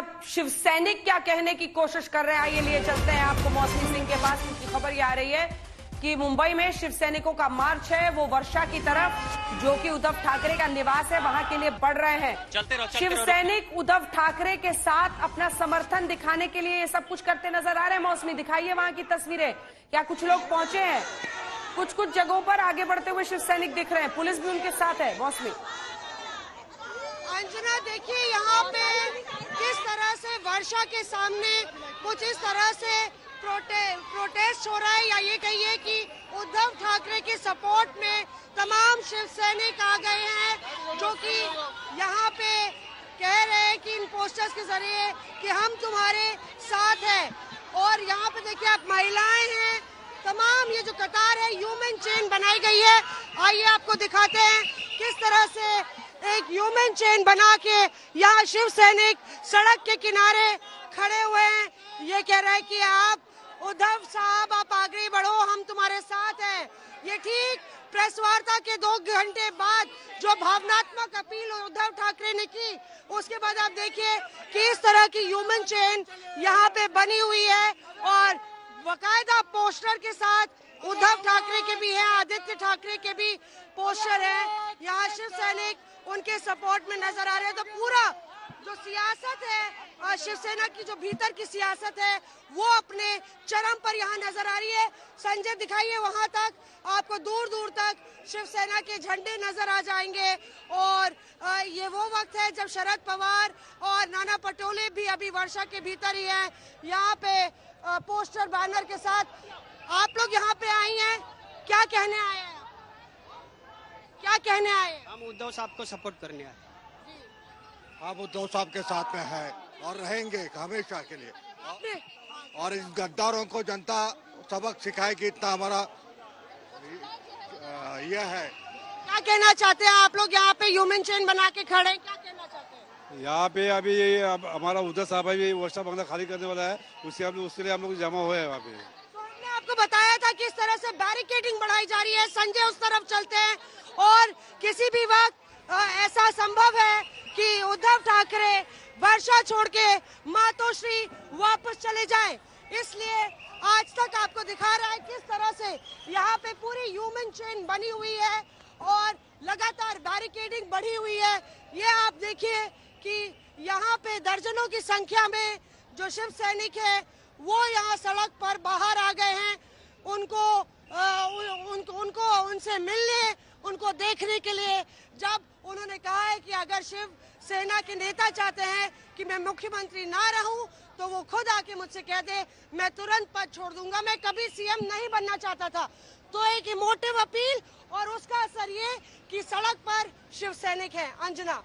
अब शिव सैनिक क्या कहने की कोशिश कर रहे हैं? आइए लिए चलते हैं आपको मौसमी सिंह के पास क्योंकि खबर ये आ रही है कि मुंबई में शिव सैनिकों का मार्च है वो वर्षा की तरफ़ जो कि उद्धव ठाकरे का निवास है वहाँ के लिए बढ़ रहे हैं। चलते रहो, चलते शिव सैनिक उद्धव ठाकरे के साथ अपना समर्थन दिखाने के लिए ये सब कुछ करते नज़र आ रहे हैं। मौसमी दिखाइए वहाँ की तस्वीरें। क्या कुछ लोग पहुँचे हैं? कुछ कुछ जगहों पर आगे बढ़ते हुए शिव सैनिक दिख रहे हैं। पुलिस भी उनके साथ है। मौसमी। अंजना देखिए यहाँ पे वर्षा के सामने कुछ इस तरह से प्रोटे, प्रोटेस्ट हो रहा है। या ये कहिए कि उद्धव ठाकरे के सपोर्ट में तमाम शिव सैनिक आ गए हैं जो कि यहाँ पे कह रहे हैं कि इन पोस्टर्स के ज़रिए कि हम तुम्हारे साथ हैं। और यहाँ पे देखिए आप महिलाएँ हैं तमाम ये जो कतार है ह्यूमन चेन बनाई गई है। आइए आपको दिखाते हैं किस तरह से एक ह्यूमन चेन बना के यहाँ शिव सैनिक सड़क के किनारे खड़े हुए हैं। ये कह रहे हैं कि आप उद्धव साहब, आप आगे बढ़ो, हम तुम्हारे साथ हैं। ये ठीक प्रेस वार्ता के दो घंटे बाद जो भावनात्मक अपील उद्धव ठाकरे ने की, उसके बाद आप देखिए कि इस तरह की ह्यूमन चेन यहाँ पे बनी हुई है और बकायदा पोस्टर के साथ उद्धव ठाकरे के भी है, आदित्य ठाकरे के भी पोस्टर है। यहाँ शिव सैनिक उनके सपोर्ट में नज़र आ रहे हैं। तो पूरा जो सियासत है शिवसेना की जो भीतर की सियासत है, वो अपने चरम पर यहाँ नज़र आ रही है। संजय, दिखाइए वहाँ तक, आपको दूर दूर तक शिवसेना के झंडे नज़र आ जाएँगे। और ये वो वक्त है जब शरद पवार और नाना पटोले भी अभी वर्षा के भीतर ही हैं। यहाँ पे पोस्टर, बैनर के साथ आप लोग यहाँ पे आई हैं। क्या कहने आए हैं? कहने आए हम उद्धव साहब को सपोर्ट करने आए हम उद्धव साहब के साथ में है और रहेंगे हमेशा के लिए। और इन गद्दारों को जनता सबक सिखाएगी इतना हमारा यह है। क्या कहना चाहते हैं आप लोग? यहाँ पे ह्यूमन चेन बना के खड़े क्या कहना चाहते हैं? यहाँ पे अभी अब हमारा उद्धव साहब अभी वर्षा बंगला खाली करने वाला है उसके हम उसके लिए हम लोग जमा हुए हैं वहाँ पे। तो हमने आपको बताया था कि इस तरह से बैरिकेडिंग बढ़ाई जा रही है संजय उस तरफ़ चलते हैं और किसी भी वक्त ऐसा संभव है कि उद्धव ठाकरे वर्षा छोड़ के मातोश्री वापस चले जाएँ। इसलिए आज तक आपको दिखा रहा है किस तरह से यहाँ पे पूरी ह्यूमन चेन बनी हुई है और लगातार बैरिकेडिंग बढ़ी हुई है। ये आप देखिए कि यहाँ पे दर्जनों की संख्या में जो शिव सैनिक है वो यहाँ सड़क पर बाहर आ गए हैं। उनको अ, उन, उनको उनको उनसे मिलने उनको देखने के लिए जब उन्होंने कहा है कि अगर शिव सेना के नेता चाहते हैं कि मैं मुख्यमंत्री ना रहूँ तो वो खुद आके मुझसे कह दे, मैं तुरंत पद छोड़ दूँगा। मैं कभी सीएम नहीं बनना चाहता था। तो एक इमोटिव अपील और उसका असर ये कि सड़क पर शिव सैनिक है। अंजना।